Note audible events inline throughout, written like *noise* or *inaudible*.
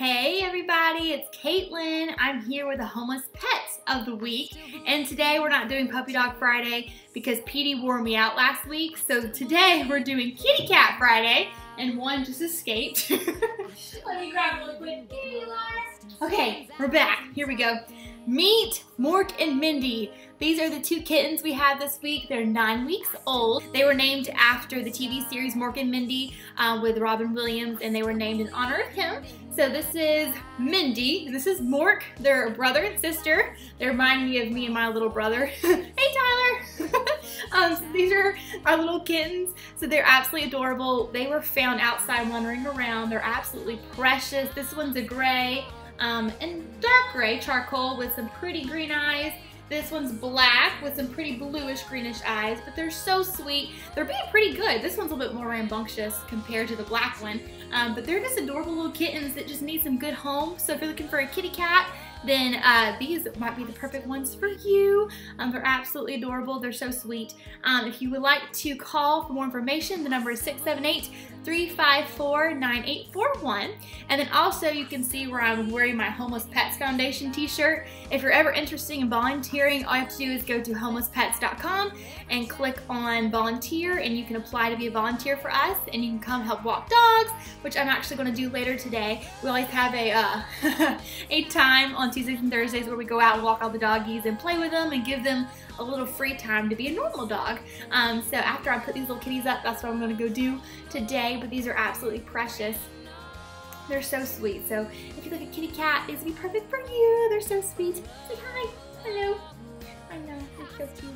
Hey everybody, it's Kaitlyn. I'm here with the homeless pets of the week. And today we're not doing Puppy Dog Friday because Petey wore me out last week. So today we're doing Kitty Cat Friday and one just escaped. *laughs* Let me grab one quick. Okay, we're back. Here we go. Meet Mork and Mindy. These are the two kittens we have this week. They're nine weeks old. They were named after the TV series Mork and Mindy uh, with Robin Williams, and they were named in honor of him. So this is Mindy, this is Mork. They're brother and sister. They remind me of me and my little brother. *laughs* hey Tyler! *laughs* um, so these are our little kittens. So they're absolutely adorable. They were found outside wandering around. They're absolutely precious. This one's a gray um, and dark gray charcoal with some pretty green eyes. This one's black with some pretty bluish greenish eyes, but they're so sweet. They're being pretty good. This one's a little bit more rambunctious compared to the black one, um, but they're just adorable little kittens that just need some good home. So if you're looking for a kitty cat, then uh, these might be the perfect ones for you. Um, they're absolutely adorable. They're so sweet. Um, if you would like to call for more information, the number is 678 354-9841. And then also you can see where I'm wearing my Homeless Pets Foundation t-shirt. If you're ever interested in volunteering, all you have to do is go to homelesspets.com and click on volunteer and you can apply to be a volunteer for us and you can come help walk dogs, which I'm actually going to do later today. We always have a, uh, *laughs* a time on Tuesdays and Thursdays where we go out and walk all the doggies and play with them and give them a little free time to be a normal dog. Um, so after I put these little kitties up, that's what I'm going to go do today, but these are absolutely precious. They're so sweet. So if you like a kitty cat, would be perfect for you. They're so sweet. Say hi. Hello. I know. They're so cute.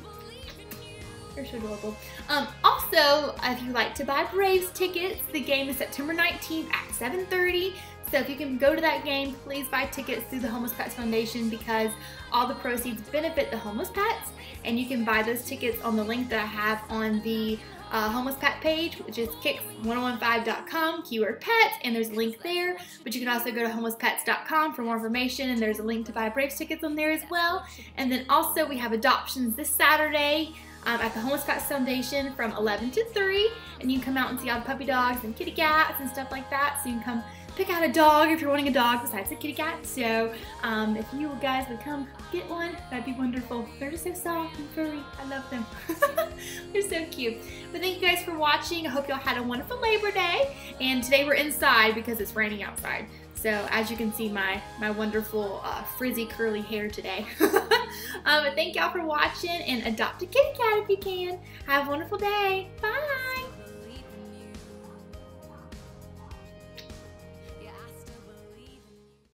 They're so adorable. Um, also, if you like to buy Braves tickets, the game is September 19th at 7.30. So if you can go to that game, please buy tickets through the Homeless Pets Foundation because all the proceeds benefit the homeless pets. And you can buy those tickets on the link that I have on the uh, homeless pet page, which is kicks1015.com, keyword pets, and there's a link there. But you can also go to homelesspets.com for more information, and there's a link to buy Braves tickets on there as well. And then also we have adoptions this Saturday um, at the Homeless Pets Foundation from 11 to 3, and you can come out and see all the puppy dogs and kitty cats and stuff like that. So you can come pick out a dog if you're wanting a dog besides a kitty cat. So um, if you guys would come get one, that'd be wonderful. They're just so soft and furry. I love them. *laughs* They're so cute. But thank you guys for watching. I hope y'all had a wonderful Labor Day. And today we're inside because it's raining outside. So as you can see, my, my wonderful uh, frizzy curly hair today. *laughs* uh, but thank y'all for watching and adopt a kitty cat if you can. Have a wonderful day. Bye.